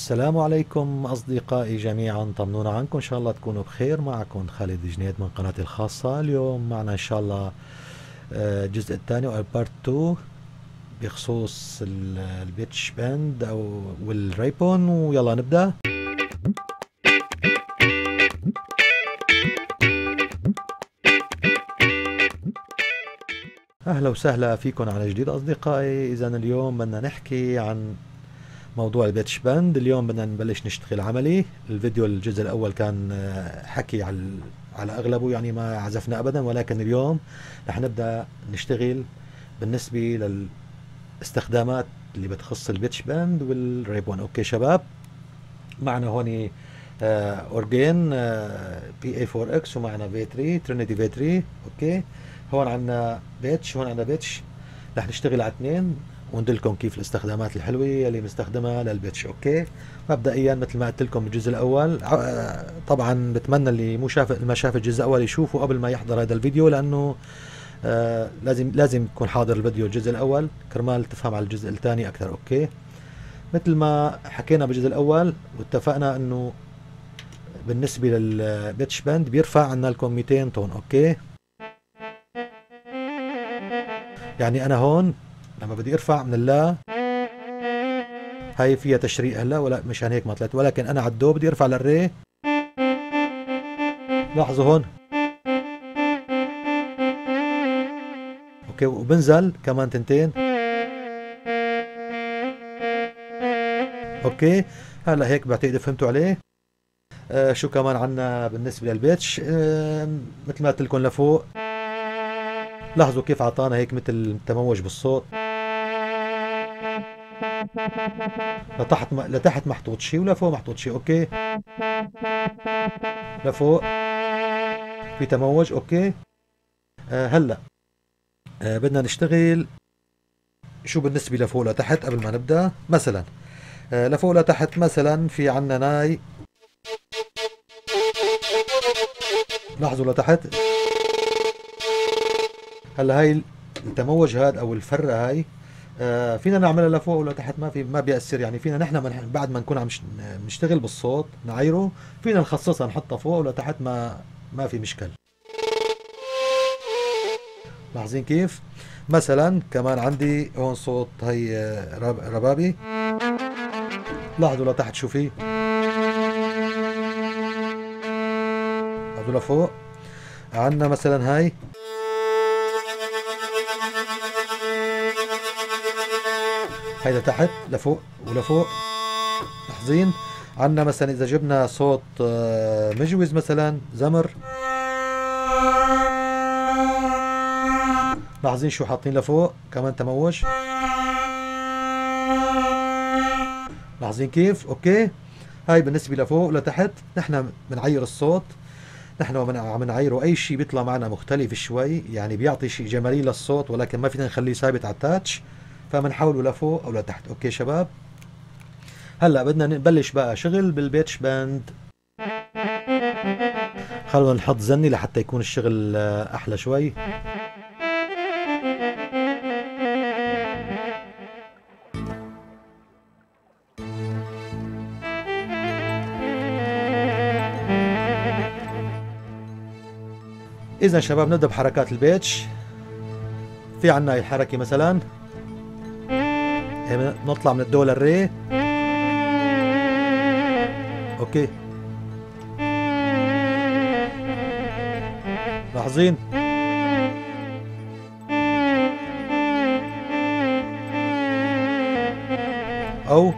السلام عليكم أصدقائي جميعا. طمنونا عنكم. إن شاء الله تكونوا بخير. معكم خالد جنيد من قناتي الخاصة. اليوم معنا إن شاء الله آه، الجزء الثاني أو part 2 بخصوص ال pitch bend أو وال ribbon. ويلا نبدأ. أهلا وسهلا فيكم على جديد أصدقائي. إذا اليوم بدنا نحكي عن موضوع ال pitch bend. اليوم بدنا نبلش نشتغل عملي. الفيديو الجزء الأول كان آه، حكي على على أغلبه يعني ما عزفنا ابدا ولكن اليوم رح نبدأ نشتغل بالنسبة للاستخدامات اللي بتخص ال pitch bend وال ribbon okay شباب؟ معنا هون آه، أورجين PA 4 X ومعنا في 3 ترينيتي V 3 okay؟ هون عندنا pitch هون عندنا pitch. رح نشتغل على اثنين. وندلكم كيف الاستخدامات الحلوة اللي بنستخدمها لل pitch okay. مبدئيا مثل ما قلت لكم بالجزء الأول طبعا بتمنى اللي مو شاف ما شاف الجزء الأول يشوفه قبل ما يحضر هذا الفيديو لأنه آه لازم لازم يكون حاضر الفيديو الجزء الأول. كرمال تفهم على الجزء الثاني أكثر. okay. مثل ما حكينا بالجزء الأول واتفقنا إنه بالنسبة لل pitch bend بيرفع عنا لكم 200 طن. okay. يعني أنا هون لما بدي أرفع من اللا هاي فيها تشريق هلا ولا مشان هيك ما طلعت. ولكن أنا على الدو بدي أرفع للري. لاحظوا هون. okay وبنزل كمان تنتين. okay هلا هيك بعتقد فهمتوا عليه. آه شو كمان عنا بالنسبة لل pitch؟ آه مثل ما قلت لكم لفوق. لاحظوا كيف أعطانا هيك مثل تموج بالصوت. لتحت. لتحت محطوط شيء ولفوق محطوط شيء okay. لفوق. في تموج؟ okay. آه هلا. آه بدنا نشتغل. شو بالنسبة لفوق لتحت قبل ما نبدأ؟ مثلا. آه لفوق لتحت مثلا في عنا ناي. لاحظوا لتحت. هلا هاي التموج هاد أو الفرة هاي فينا نعملها لفوق ولا تحت ما في ما بيأثر. يعني فينا نحن من بعد ما نكون عم نشتغل بالصوت نعايره فينا نخصصها نحطها فوق ولا تحت ما ما في مشكل. لاحظين كيف؟ مثلا كمان عندي هون صوت هي آه، ربابي. لاحظوا لتحت شو في؟ هذول لفوق. عندنا مثلا هاي. هيدا تحت لفوق ولفوق. لاحظين عندنا مثلا إذا جبنا صوت آه، مجوز مثلا زمر. لاحظين شو حاطين لفوق؟ كمان تموج. لاحظين كيف؟ أوكي. هاي بالنسبة لفوق ولتحت. نحن بنعير الصوت. نحن عم نعيره. أي شيء بيطلع معنا مختلف شوي. يعني بيعطي شيء جمالي للصوت ولكن ما فينا نخليه ثابت على ال touch. فبنحوله لفوق أو لتحت. okay شباب. هلا بدنا نبلش بقى شغل بال pitch bend. خلونا نحط زني لحتى يكون الشغل أحلى شوي. اذا شباب نبدأ بحركات ال pitch. في عنا الحركة مثلا. نطلع من الدو لل ري okay. لاحظين؟ أو.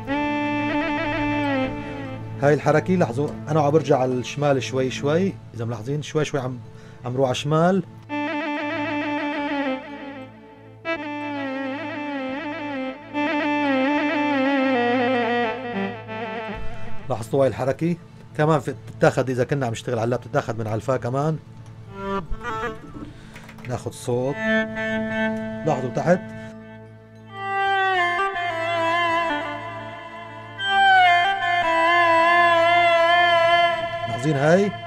هاي الحركة لاحظوا أنا عم برجع على الشمال شوي شوي. إذا ملاحظين شوي شوي عم عم روح على الشمال. لاحظتوا هاي الحركة كمان بتتاخذ إذا كنا عم نشتغل على اللاب بتتاخذ من على الفا كمان. ناخذ صوت. لاحظوا تحت. لاحظين هاي.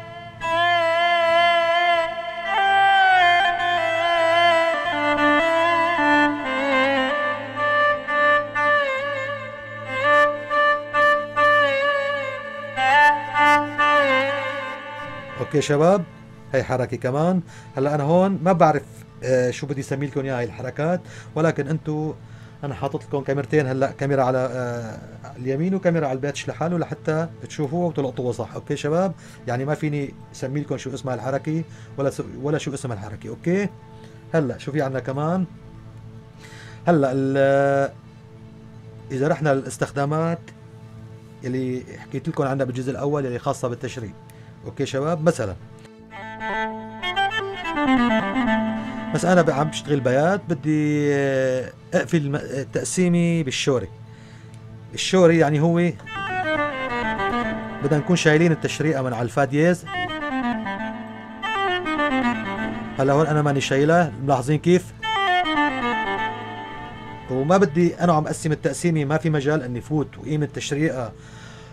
أوكي شباب. هي حركة كمان. هلأ أنا هون ما بعرف آه شو بدي أسمي لكم إياها هي الحركات. ولكن أنتم أنا حاطط لكم كاميرتين هلأ كاميرا على آه اليمين وكاميرا على ال pitch لحاله لحتى تشوفوه وتلقطوه صح. Okay شباب؟ يعني ما فيني أسمي لكم شو اسمها الحركة ولا ولا شو اسم الحركة okay؟ هلأ شو في عندنا كمان؟ هلأ إذا رحنا للاستخدامات اللي حكيت لكم عنها بالجزء الأول اللي خاصة بالتشريق. Okay شباب مثلا. بس أنا عم بشتغل بيات بدي آه، أقفل تقسيمي بالشوري. الشوري يعني هو بدنا نكون شايلين التشريقة من على الفا دييز. هلا هون أنا ماني شايلها ملاحظين كيف؟ وما بدي أنا عم أقسم التقسيمه ما في مجال إني فوت وقيم التشريقه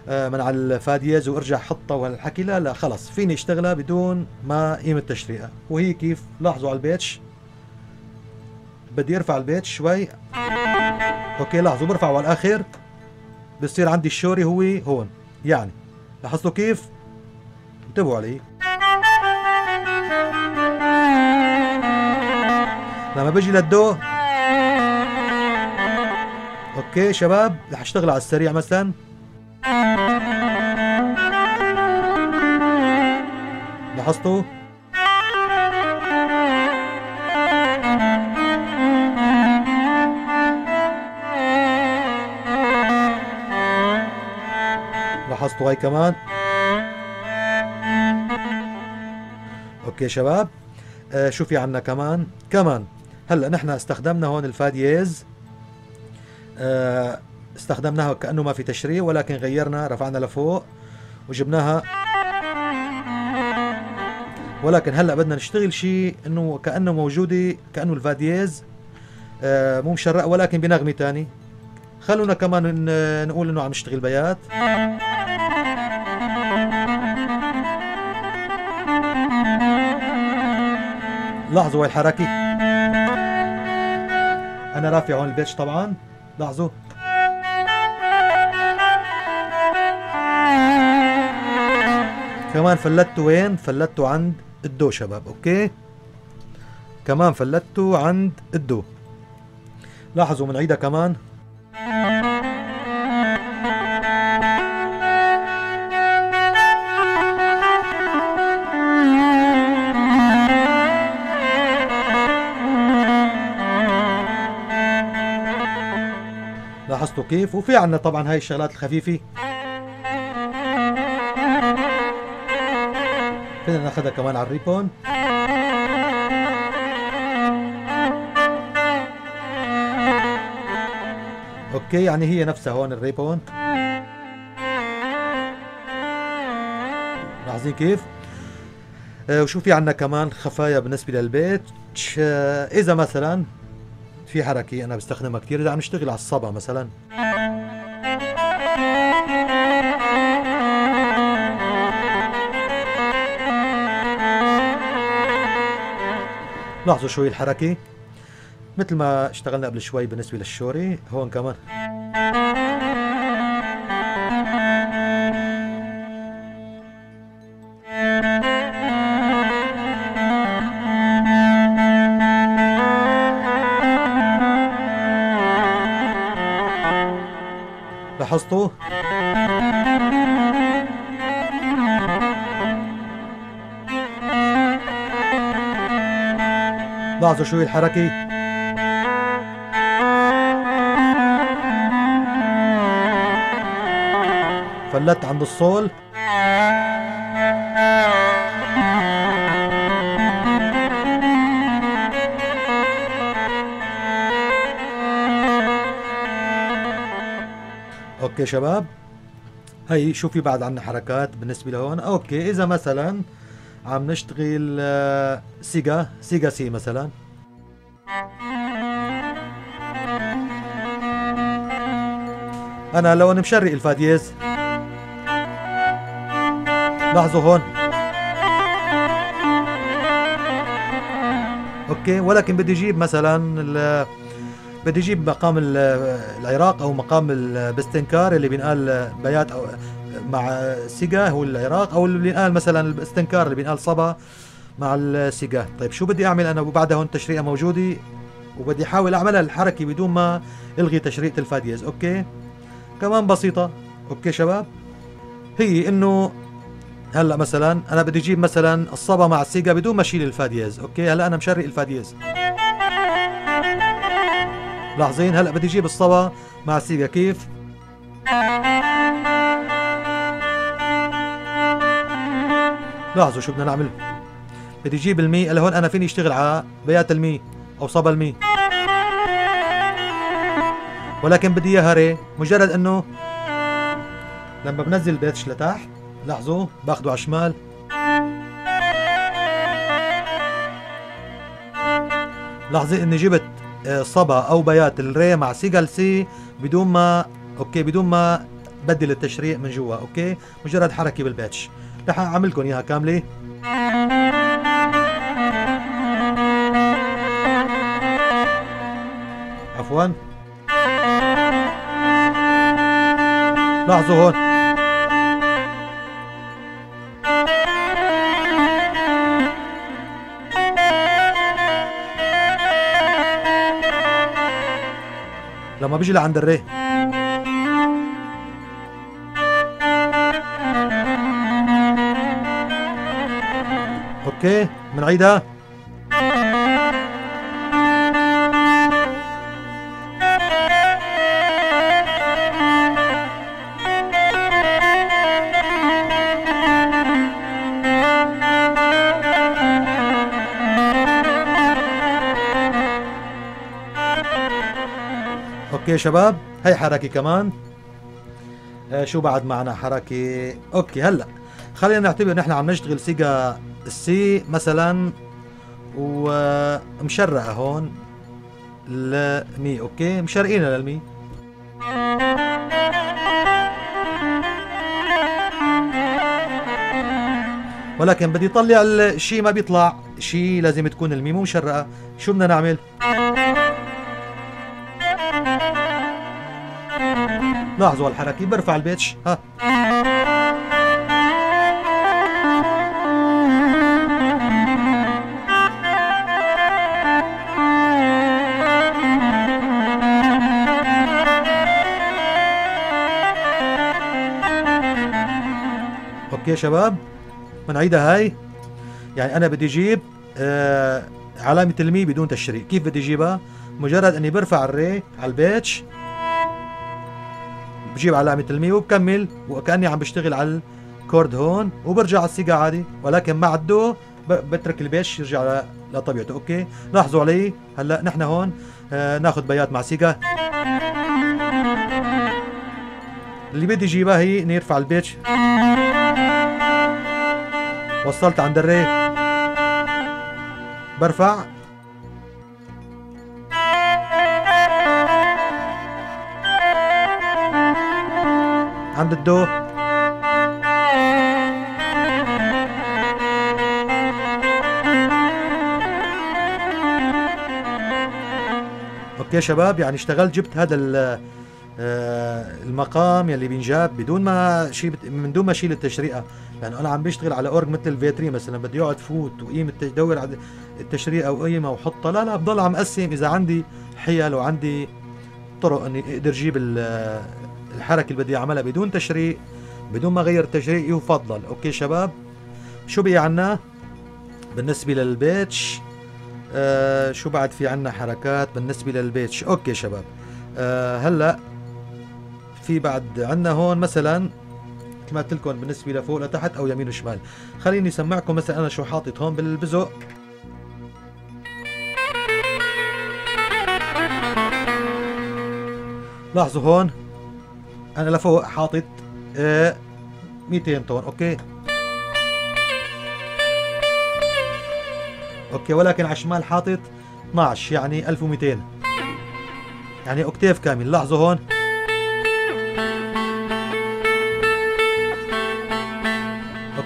آه، من على الفا دييز وارجع حطها وهالحكي لا لا خلص فيني اشتغلها بدون ما قيم التشريقه وهي كيف؟ لاحظوا على ال pitch. بدي ارفع ال pitch شوي. Okay لاحظوا برفعه على الآخر بصير عندي الشوري هو هون. يعني لاحظتوا كيف؟ انتبهوا علي. لما بجي للدو. Okay شباب رح اشتغل على السريع مثلا. لاحظتوا؟ لاحظتوا هاي كمان؟ Okay شباب. آه شو في عنا كمان. كمان. هلأ نحن استخدمنا هون الفا دييز آه استخدمناها كأنه ما في تشريق ولكن غيرنا رفعنا لفوق وجبناها ولكن هلا بدنا نشتغل شيء إنه كأنه موجودة كأنه الفاديز آه مو مشرق ولكن بنغمة تاني. خلونا كمان نقول إنه عم نشتغل بيات. لاحظوا هاي الحركة أنا رافع هون البيتش طبعا. لاحظوا كمان فلتته وين؟ فلتته عند. الدو شباب أوكي؟ كمان فلتته عند الدو. لاحظوا بنعيدها كمان. لاحظتوا كيف؟ وفي عنا طبعا هاي الشغلات الخفيفة. فينا ناخذها كمان على ال ribbon. Okay يعني هي نفسها هون ال ribbon. لاحظين كيف؟ آه وشو في عنا كمان خفايا بالنسبة لل pitch. آه إذا مثلا في حركة أنا بستخدمها كثير إذا عم نشتغل على الصبا مثلا. لاحظوا شوي الحركة؟ مثل ما اشتغلنا قبل شوي بالنسبة للشوري هون كمان. لاحظتوا؟ لاحظوا شوي الحركة؟ فلت عند الصول. Okay شباب هي شو في بعد عنا حركات بالنسبة لهون. Okay إذا مثلا عم نشتغل آه، سيكا سيكا سي مثلا. أنا لو أنا مشرق الفا دييز لاحظوا هون. Okay ولكن بدي أجيب مثلا بدي أجيب مقام العراق أو مقام البستنكار اللي بينقال بيات أو مع سيكا هو العراق أو اللي بينقال مثلا البستنكار اللي بينقال صبا مع السيكا طيب شو بدي أعمل أنا وبعدها هون التشريقه موجودة؟ وبدي أحاول أعملها الحركة بدون ما ألغي تشريقه الفا دييز okay؟ كمان بسيطة okay شباب؟ هي إنه هلأ مثلا أنا بدي أجيب مثلا الصبا مع السيكا بدون ما أشيل الفا دييز okay؟ هلأ أنا مشرق الفا دييز. لاحظين هلأ بدي أجيب الصبا مع السيكا كيف؟ لاحظوا شو بدنا نعمل؟ بدي أجيب المي. لهون أنا فيني أشتغل؟ على بيات المي أو صبا المي. ولكن بدي إياها ري. مجرد إنه لما بنزل ال pitch لتحت لاحظوا باخده على الشمال. لاحظي إني جبت آه، صبا أو بيات الري مع سيكا ال سي بدون ما okay بدون ما بدل التشريق من جوا okay؟ مجرد حركة بال pitch رح اعمل لكم إياها كاملة. عفوا. لاحظوا هون. لما بيجي لعند الري. أوكي بنعيدها Okay شباب هي حركة كمان. آه شو بعد معنا حركة؟ Okay هلا. خلينا نعتبر نحن عم نشتغل سيكا السي مثلا ومشرقه هون لمي okay؟ مشرقينها للمي. ولكن بدي طلع الشيء ما بيطلع. شيء لازم تكون المي مو مشرقه شو بدنا نعمل؟ لاحظوا الحركة برفع البيتش. ها. أوكي شباب؟ بنعيدها هاي؟ يعني أنا بدي أجيب آه علامة المي بدون تشريق كيف بدي أجيبها؟ مجرد إني برفع الري على ال pitch بجيب علامة المي وبكمل وكأني عم بشتغل على الكرد هون وبرجع على السيكا عادي. ولكن مع الدو بترك ال pitch يرجع لطبيعته. Okay؟ لاحظوا علي؟ هلأ نحن هون آه ناخذ بيات مع سيكا. اللي بدي أجيبها هي إني أرفع البيتش. وصلت عند الري. برفع. عند الدو. Okay شباب يعني اشتغلت جبت هذا المقام يلي بينجاب بدون ما شيء من دون ما اشيل التشريقة. لأنه أنا عم بشتغل على أورج مثل الفيتري مثلا بدي اقعد فوت وقيم ادور على التشريقة وقيمها وحطها. لا لا بضل عم أقسم إذا عندي حيل وعندي طرق إني أقدر أجيب الحركة اللي بدي أعملها بدون تشريق بدون ما أغير التشريق يفضل okay شباب؟ شو بقي عنا؟ بالنسبة للبيتش آه شو بعد في عنا حركات بالنسبة للبيتش؟ أوكي شباب. آه هلأ في بعد عنا هون مثلا مثل ما قلت لكم بالنسبة لفوق لتحت أو يمين وشمال. خليني أسمعكم مثلا أنا شو حاطط هون بالبزق. لاحظوا هون أنا لفوق حاطط آه 200 طن okay؟ okay ولكن على الشمال حاطط 12 يعني 1200 يعني octave كامل. لاحظوا هون.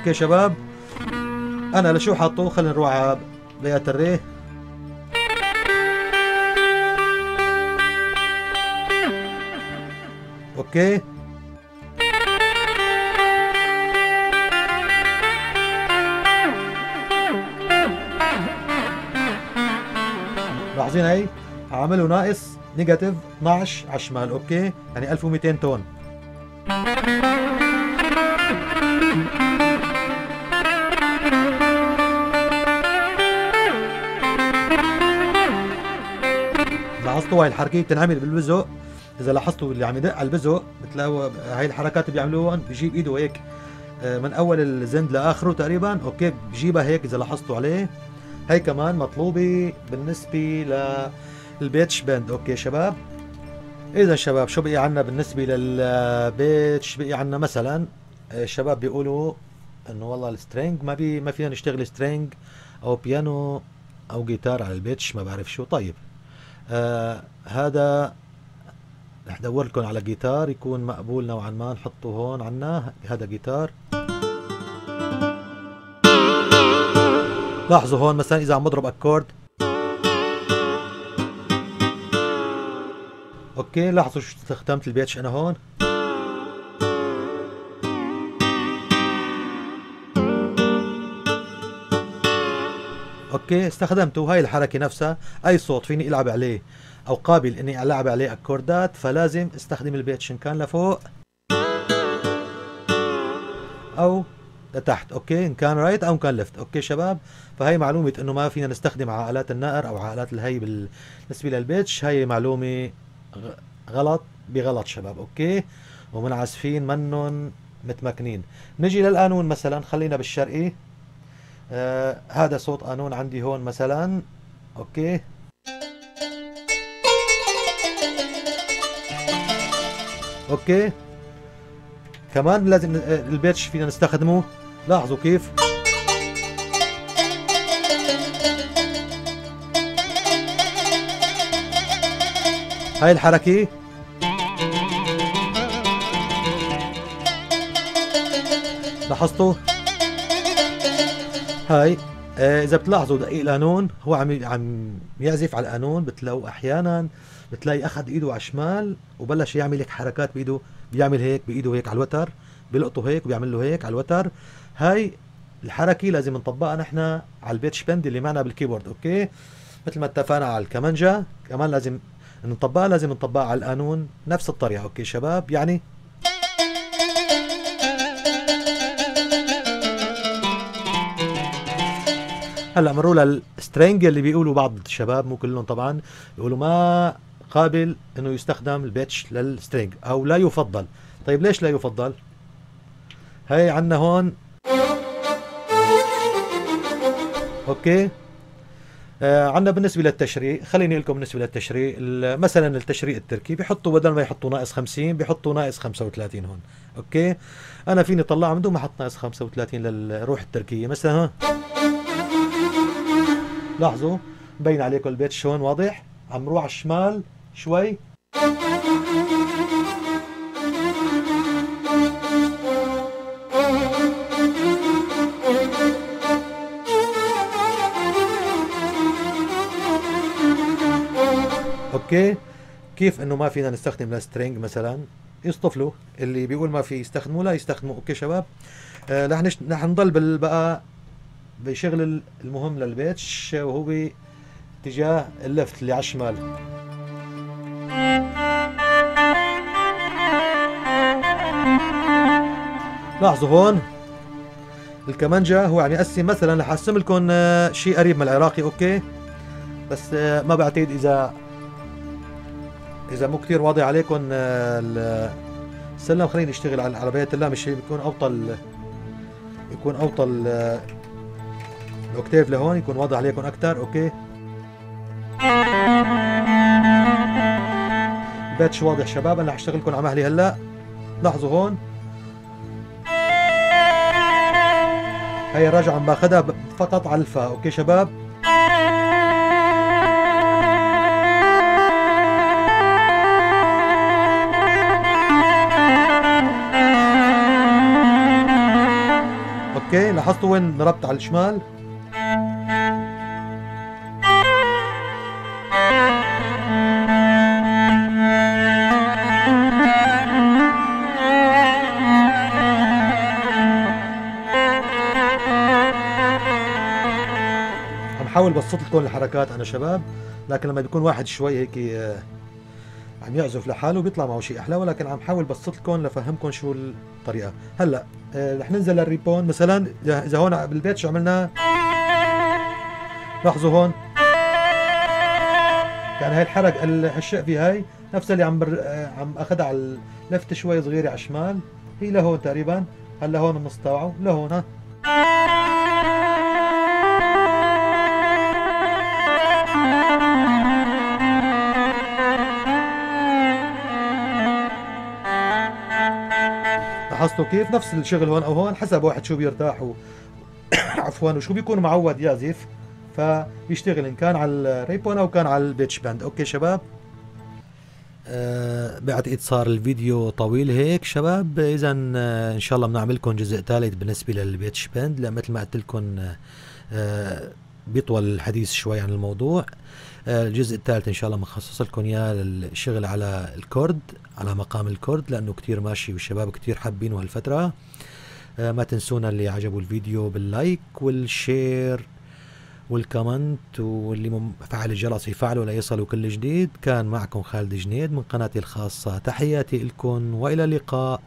okay شباب. أنا لشو حاطه؟ خلينا نروح على بيات الري okay. ملاحظين هي عامله ناقص negative 12 على الشمال. okay. يعني 1200 طن. لاحظتوا هاي الحركه بتنعمل بالبزق إذا لاحظتوا اللي عم يدق على البزق بتلاقوا هاي الحركات بيعملوها بيجيب إيده هيك آه، من أول الزند لآخره تقريبا. okay بجيبها هيك إذا لاحظتوا عليه. هي كمان مطلوبة بالنسبة لل pitch bend. okay شباب. اذا شباب شو بقي عنا بالنسبة لل pitch؟ بقي عنا مثلا الشباب آه، بيقولوا إنه والله ال string ما بي ما فينا نشتغل string أو بيانو أو جيتار على ال pitch ما بعرف شو. طيب. آه هذا رح ادور لكم على جيتار يكون مقبول نوعا ما نحطه هون عنا هذا جيتار. لاحظوا هون مثلا إذا عم بضرب أكورد. okay لاحظوا شو استخدمت ال pitch أنا هون. okay استخدمته. هاي الحركة نفسها أي صوت فيني ألعب عليه. أو قابل إني ألعب عليه أكوردات فلازم أستخدم ال pitch ان كان لفوق. أو لتحت. okay إن كان right أو إن كان left okay شباب. فهي معلومة إنه ما فينا نستخدم عائلات النائر أو عائلات الهي بالنسبة لل pitch. هي معلومة غلط. بغلط شباب. okay. ومنعزفين منن متمكنين. نجي للقانون مثلا. خلينا بالشرقي. آه هذا صوت قانون عندي هون مثلا. okay. okay. كمان لازم ال pitch فينا نستخدمه؟ لاحظوا كيف؟ هاي الحركة. لاحظتوا؟ هاي آه إذا بتلاحظوا دقيق القانون هو عم عم يعزف على القانون بتلاقوا أحيانا بتلاقي أخذ إيده على الشمال وبلش يعمل هيك حركات بإيده بيعمل هيك بإيده هيك على الوتر بيلقطه هيك وبيعمل له هيك على الوتر. هاي الحركة لازم نطبقها نحن على ال pitch bend اللي معنا بال keyboard okay؟ مثل ما اتفقنا على الكمانجا كمان لازم نطبقها لازم نطبقها على القانون نفس الطريقة okay شباب؟ يعني هلا مروا لل string اللي بيقولوا بعض الشباب مو كلهم طبعا بيقولوا ما قابل إنه يستخدم ال pitch لل string أو لا يفضل. طيب ليش لا يفضل؟ هاي عندنا هون. okay. آه عندنا بالنسبة للتشريع خليني أقول لكم بالنسبة للتشريع مثلا التشريع التركي بيحطوا بدل ما يحطوا ناقص 50 بيحطوا ناقص 35 هون. okay. أنا فيني طلعها من دون ما أحط ناقص 35 للروح التركية. مثلا ها. لاحظوا مبين عليكم البيت شلون واضح؟ عم نروح على الشمال شوي. أوكي كيف إنه ما فينا نستخدم ال string مثلا؟ يصطفلوا اللي بيقول ما في يستخدموا لا يستخدموا. okay شباب آه رح رح نضل بقى بشغل المهم لل pitch وهو باتجاه ال left اللي على الشمال. لاحظوا هون؟ الكمانجا هو عم يقسم مثلا رح اقسم لكم آه، شيء قريب من العراقي okay؟ بس آه، ما بعتقد إذا إذا مو كثير واضح عليكم آه، السلم خلينا نشتغل على عربية الله مش بيكون أوطى يكون أوطى ال octave لهون يكون واضح عليكم أكثر okay. باتش واضح شباب أنا رح اشتغل لكم على مهلي هلأ. لاحظوا هون. هي الرجعة عم باخذها فقط على الفا okay شباب. okay لاحظتوا وين ضربت على الشمال؟ بحاول بسط لكم الحركات أنا شباب لكن لما بيكون واحد شوي هيك آه، عم يعزف لحاله بيطلع معه شيء أحلى ولكن عم حاول بسط لكم لفهمكم شو الطريقة. هلأ آه، رح ننزل للريبون مثلا. إذا هون بالبيت شو عملنا؟ لاحظوا هون. يعني هاي الحركه الشقفه هاي نفس اللي عم بر... آه، عم أخذها على اللفت شوي صغيرة على الشمال. هي لهون تقريبا. هلأ هون النص لهون ها. لاحظتوا كيف نفس الشغل هون؟ أو هون حسب واحد شو بيرتاح و... عفوا وشو بيكون معود يعزف فبيشتغل إن كان على ال ribbon أو كان على ال pitch bend. okay شباب. أه بعتقد صار الفيديو طويل هيك شباب. اذا أه إن شاء الله بنعمل لكم جزء ثالث بالنسبة لل pitch bend. مثل ما قلت لكم أه بيطول الحديث شوي عن الموضوع. أه الجزء الثالث إن شاء الله بنخصص لكم اياه للشغل على الكورد على مقام الكورد لأنه كتير ماشي والشباب كتير حابينه هالفترة. أه ما تنسونا اللي عجبوا الفيديو بال like وال share وال comment واللي فعل الجرس يفعله ليصلوا كل جديد. كان معكم خالد جنيد من قناتي الخاصة. تحياتي لكم وإلى اللقاء.